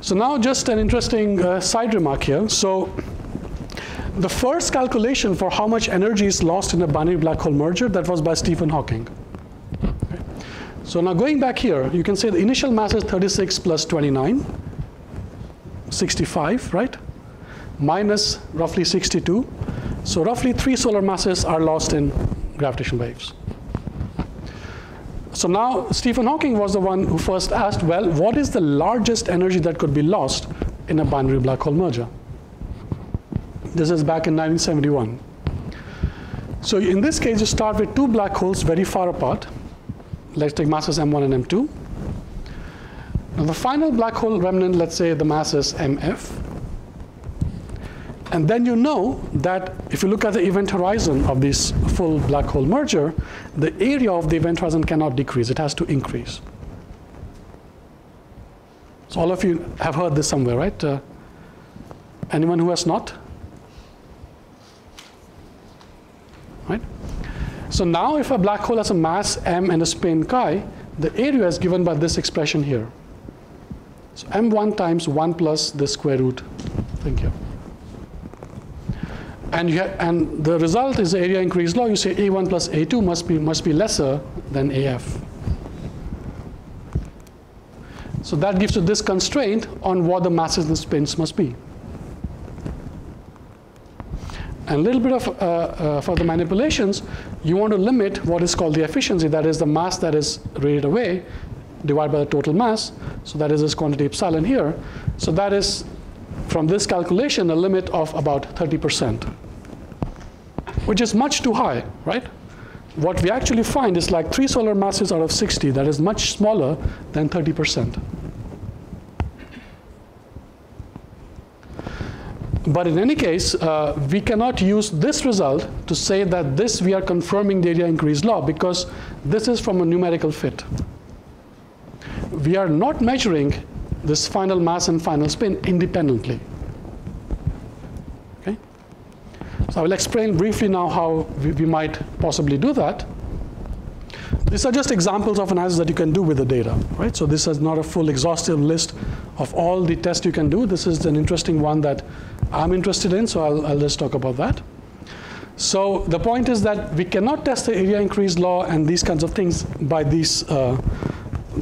So now just an interesting uh, side remark here. So the first calculation for how much energy is lost in a binary black hole merger, that was by Stephen Hawking. Okay. So now going back here, you can say the initial mass is 36 plus 29, 65, right? Minus roughly 62. So roughly three solar masses are lost in gravitational waves. So now Stephen Hawking was the one who first asked, well, what is the largest energy that could be lost in a binary black hole merger? This is back in 1971. So in this case, you start with two black holes very far apart. Let's take masses M1 and M2. Now the final black hole remnant, let's say the mass is MF. And then you know that if you look at the event horizon of this full black hole merger, the area of the event horizon cannot decrease, it has to increase. So all of you have heard this somewhere, right? Uh, anyone who has not? Right? So now if a black hole has a mass m and a spin chi, the area is given by this expression here. So m1 times 1 plus the square root Thank you. And, you and the result is the area increase law. You say A1 plus A2 must be, must be lesser than AF. So that gives you this constraint on what the masses and spins must be. And a little bit of uh, uh, for the manipulations, you want to limit what is called the efficiency, that is the mass that is radiated away divided by the total mass. So that is this quantity epsilon here. So that is, from this calculation, a limit of about 30%, which is much too high, right? What we actually find is like three solar masses out of 60, that is much smaller than 30%. But in any case, uh, we cannot use this result to say that this we are confirming the area increase law because this is from a numerical fit. We are not measuring this final mass and final spin independently. Okay? So I will explain briefly now how we, we might possibly do that. These are just examples of analysis that you can do with the data, right? So this is not a full exhaustive list of all the tests you can do. This is an interesting one that I'm interested in, so I'll, I'll just talk about that. So the point is that we cannot test the area increase law and these kinds of things by these uh,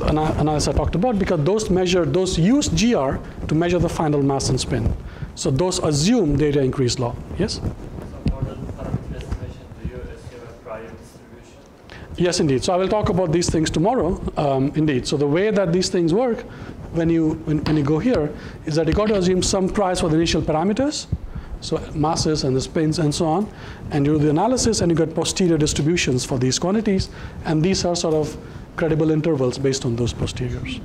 analysis I talked about because those measure, those use GR to measure the final mass and spin. So those assume data increase law. Yes? Yes, indeed. So I will talk about these things tomorrow, um, indeed. So the way that these things work when you, when, when you go here is that you got to assume some priors for the initial parameters, so masses and the spins and so on, and you do the analysis and you get posterior distributions for these quantities, and these are sort of credible intervals based on those posteriors.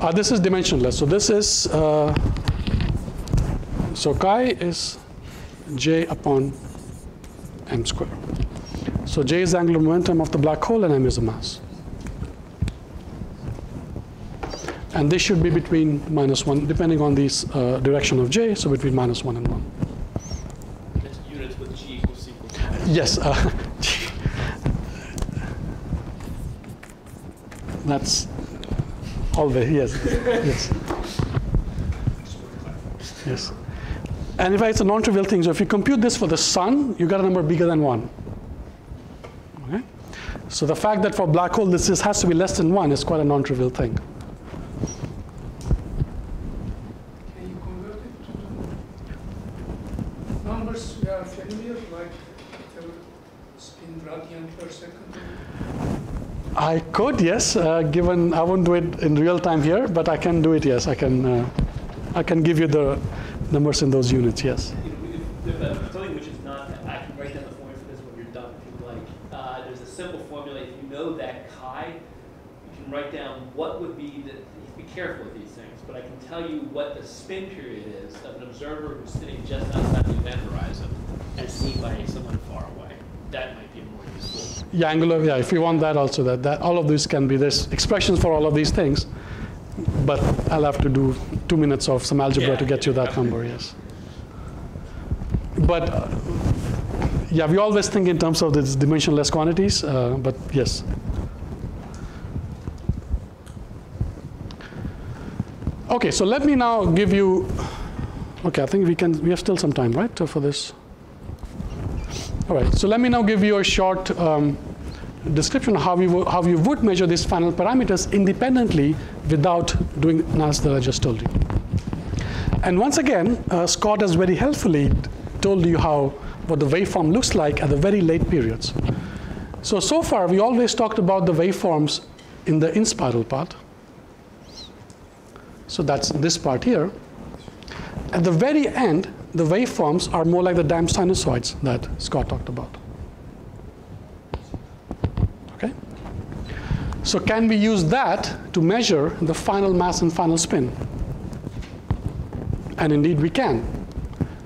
Uh, this is dimensionless. So this is, uh, so chi is j upon m square. So j is the angular momentum of the black hole and m is the mass. And this should be between minus 1, depending on the uh, direction of j, so between minus 1 and 1. That's units with g equals equals. Yes. Uh, that's always, yes. yes. Yes. And in fact, it's a non-trivial thing. So if you compute this for the sun, you get a number bigger than 1. Okay? So the fact that for black hole this is, has to be less than 1 is quite a non-trivial thing. Can you convert it to numbers we are familiar, like whatever spin radian per second? I could, yes, uh, given I won't do it in real time here, but I can do it, yes. I can, uh, I can give you the numbers in those units, yes. If, if, something which is not, I can write down the formula for this when you're done, if you like. Uh, there's a simple formula, if you know that chi, you can write down what would be the, be careful with these things, but I can tell you what the spin period is of an observer who's sitting just outside the event horizon as seen by someone far away. That might be more. Yeah, angular, yeah, if you want that also, that, that all of these can be, there's expressions for all of these things. but I'll have to do two minutes of some algebra Yeah, to get you that number, yes. But uh, yeah, we always think in terms of these dimensionless quantities, uh, but yes. Okay, so let me now give you, okay, I think we can, we have still some time, right, for this? All right, so let me now give you a short um, description of how, you how you would measure these final parameters independently without doing analysis that I just told you. And once again, uh, Scott has very helpfully told you how what the waveform looks like at the very late periods. So, so far we always talked about the waveforms in the in-spiral part. So that's this part here. At the very end, the waveforms are more like the damped sinusoids that Scott talked about. Okay? So can we use that to measure the final mass and final spin? And indeed we can.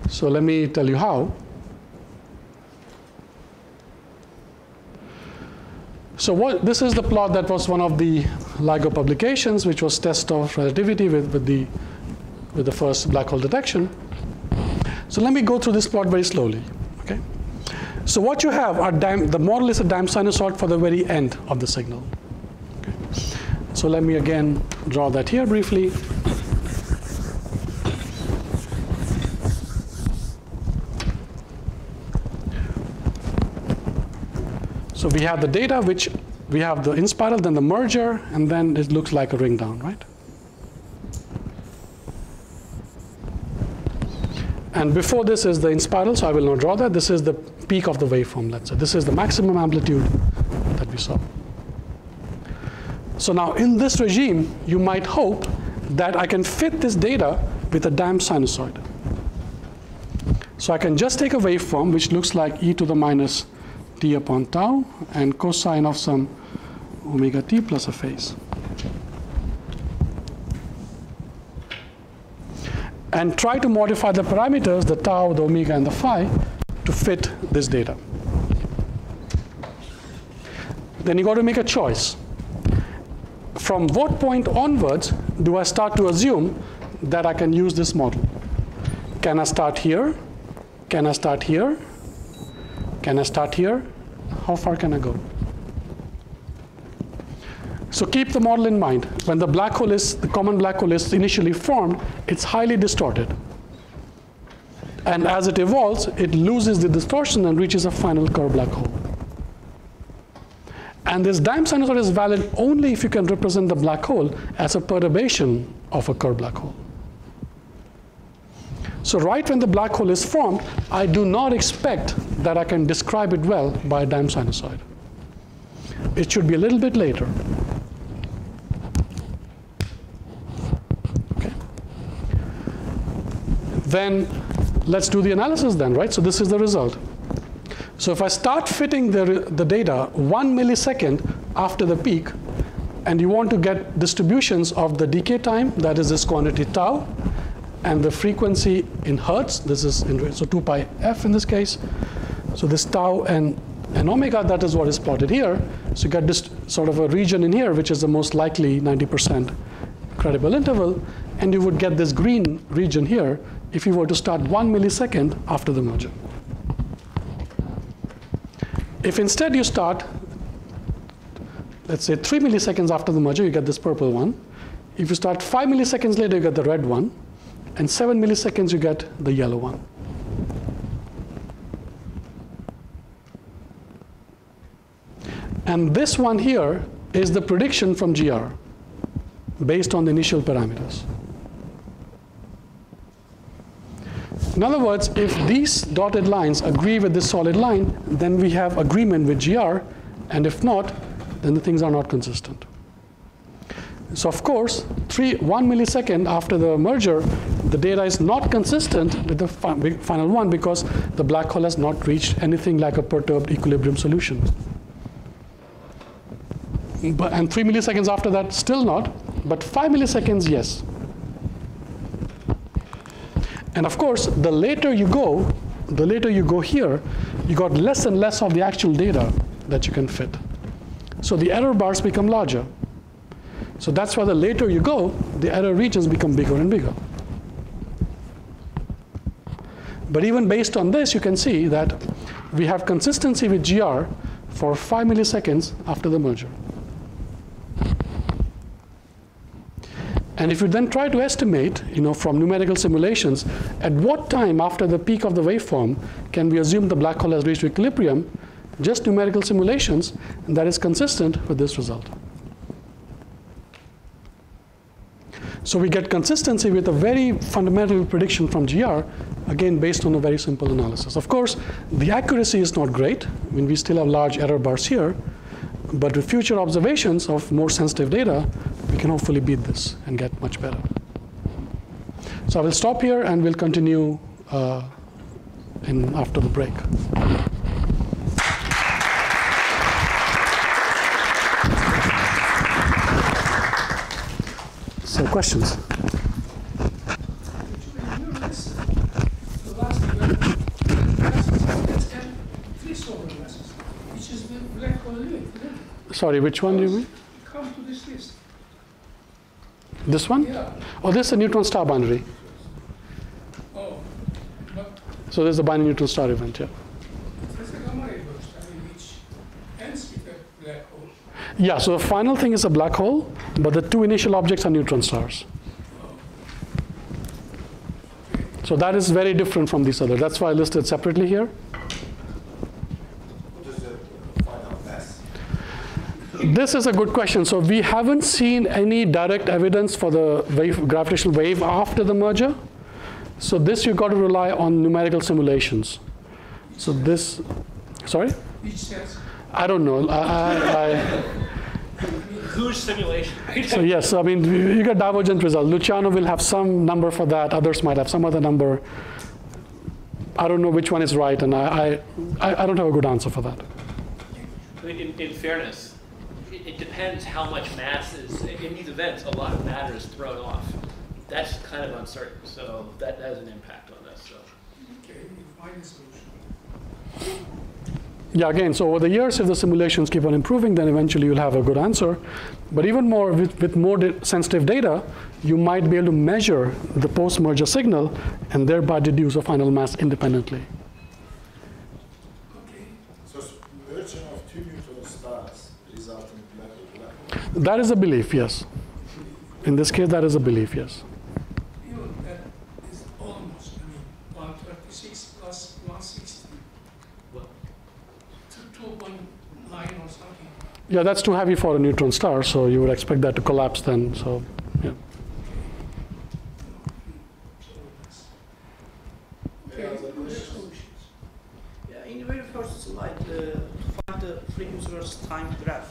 So let me tell you how. So what, this is the plot that was one of the LIGO publications, which was test of relativity with, with, the, with the first black hole detection. So let me go through this plot very slowly. Okay. So what you have are the model is a damped sinusoid for the very end of the signal. Okay. So let me again draw that here briefly. So we have the data, which we have the in spiral, then the merger, and then it looks like a ring down, right? And before this is the in spiral, so I will not draw that. This is the peak of the waveform, let's say. This is the maximum amplitude that we saw. So now in this regime, you might hope that I can fit this data with a damped sinusoid. So I can just take a waveform which looks like e to the minus t upon tau and cosine of some omega t plus a phase. And try to modify the parameters, the tau, the omega, and the phi, to fit this data. Then you got to make a choice. From what point onwards do I start to assume that I can use this model? Can I start here? Can I start here? Can I start here? How far can I go? So keep the model in mind. When the black hole is, the common black hole is initially formed, it's highly distorted. And as it evolves, it loses the distortion and reaches a final Kerr black hole. And this damped sinusoid is valid only if you can represent the black hole as a perturbation of a Kerr black hole. So right when the black hole is formed, I do not expect that I can describe it well by a damped sinusoid. It should be a little bit later. Then let's do the analysis then, right? So this is the result. So if I start fitting the, the data one millisecond after the peak, and you want to get distributions of the decay time, that is this quantity tau, and the frequency in hertz, this is in, so 2 pi f in this case. So this tau and, and omega, that is what is plotted here. So you get this sort of a region in here, which is the most likely 90% credible interval, and you would get this green region here if you were to start one millisecond after the merger. If instead you start, let's say three milliseconds after the merger, you get this purple one. If you start five milliseconds later, you get the red one. And seven milliseconds, you get the yellow one. And this one here is the prediction from GR based on the initial parameters. In other words, if these dotted lines agree with this solid line, then we have agreement with GR, and if not, then the things are not consistent. So of course, three, one millisecond after the merger, the data is not consistent with the fi final one because the black hole has not reached anything like a perturbed equilibrium solution. But, and three milliseconds after that, still not, but five milliseconds, yes. And of course, the later you go, the later you go here, you got less and less of the actual data that you can fit. So the error bars become larger. So that's why the later you go, the error regions become bigger and bigger. But even based on this, you can see that we have consistency with GR for 5 milliseconds after the merger. And if you then try to estimate, you know, from numerical simulations, at what time after the peak of the waveform can we assume the black hole has reached equilibrium, just numerical simulations, and that is consistent with this result. So we get consistency with a very fundamental prediction from GR, again based on a very simple analysis. Of course, the accuracy is not great. I mean, we still have large error bars here, but with future observations of more sensitive data, can hopefully beat this and get much better. So I will stop here and we'll continue uh, in, after the break. So questions? Sorry, which one do you mean? Come to this list. This one? Yeah. Oh, this is a neutron star binary. Oh, but So there's a binary neutron star event, yeah. that's a gamma ray burst, I mean, which ends with a black hole. Yeah, so the final thing is a black hole, but the two initial objects are neutron stars. Oh. So that is very different from these other. That's why I listed separately here. What is the final mass? This is a good question. So we haven't seen any direct evidence for the wave, gravitational wave after the merger. So this you've got to rely on numerical simulations. So this, sorry? I don't know. I, I, I, Whose simulation? (laughs) So yes, I mean, you you get divergent results. Luciano will have some number for that. Others might have some other number. I don't know which one is right, and I, I, I don't have a good answer for that. In, in fairness, it, it depends how much mass is, in these events, a lot of matter is thrown off. That's kind of uncertain, so that has an impact on this, so. okay, you solution. Yeah, again, so over the years, if the simulations keep on improving, then eventually you'll have a good answer. But even more, with, with more da- sensitive data, you might be able to measure the post-merger signal and thereby deduce a final mass independently. Okay, So s- merging of two neutron stars result in black black hole. That is a belief, yes. In this case, that is a belief, yes. that is almost, I mean, plus one sixty. What? Two, two point nine or something. Yeah, that's too heavy for a neutron star, so you would expect that to collapse then. So, yeah. First slide, uh, to find the frequency versus time graph,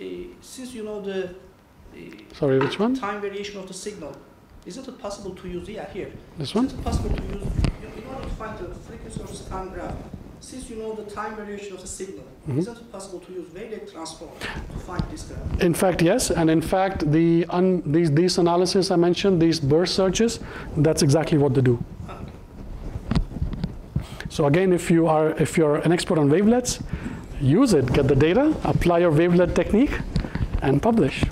uh, since you know the Sorry, which one? time variation of the signal, isn't it possible to use, yeah, here, This one? isn't it possible to use, in order to find the frequency versus time graph, since you know the time variation of the signal, Mhm. isn't it possible to use wavelet transform to find this graph? In fact, yes. And in fact, the un, these, these analysis I mentioned, these burst searches, that's exactly what they do. So again, if you are if you're an expert on wavelets, use it, get the data, apply your wavelet technique, and publish.